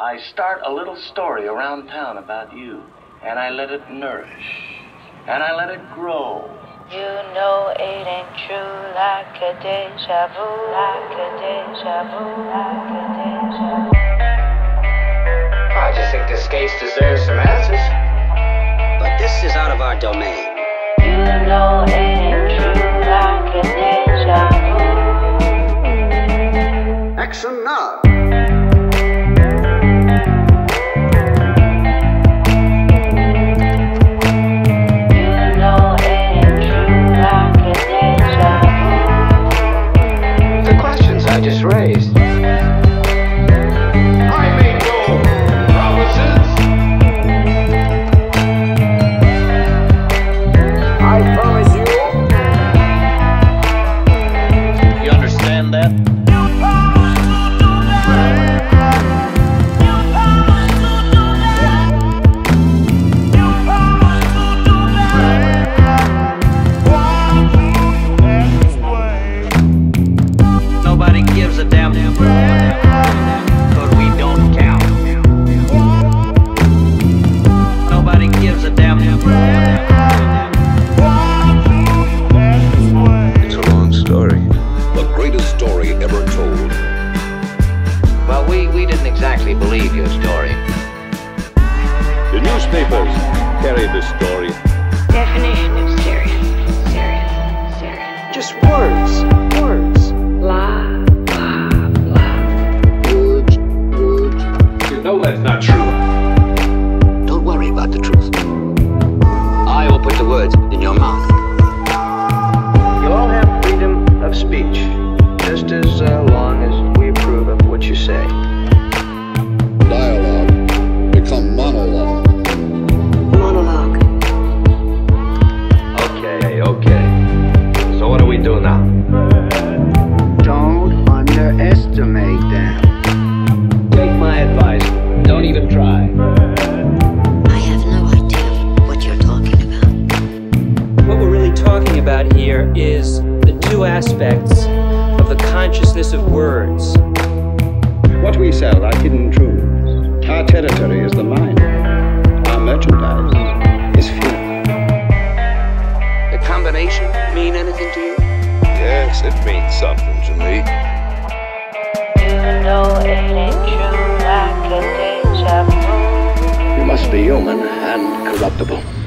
I start a little story around town about you, and I let it nourish, and I let it grow. You know it ain't true like a deja vu, like a deja vu, like a deja vu. I just think this case deserves some answers. But this is out of our domain. You know it ain't understand The greatest story ever told. Well, we, we didn't exactly believe your story. The newspapers carry this story. Definition of serious, serious, serious. Just words. Words. Underestimate them. Take my advice. Don't even try. I have no idea what you're talking about. What we're really talking about here is the two aspects of the consciousness of words. What we sell are hidden truths. Our territory is the mind. Our merchandise is fear. The combination mean anything to you? Yes, it means something to me. Be human and corruptible.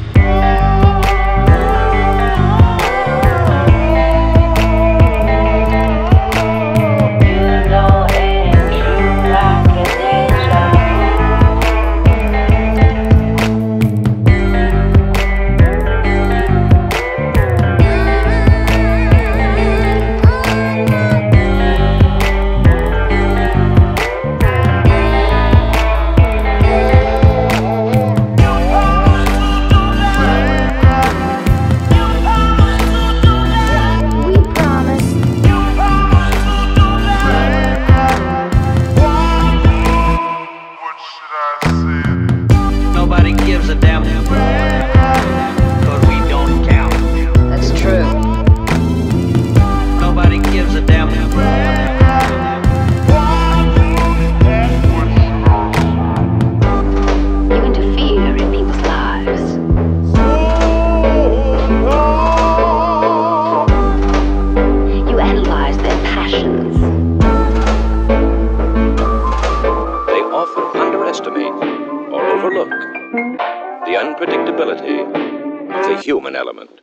Underestimate or overlook the unpredictability of the human element.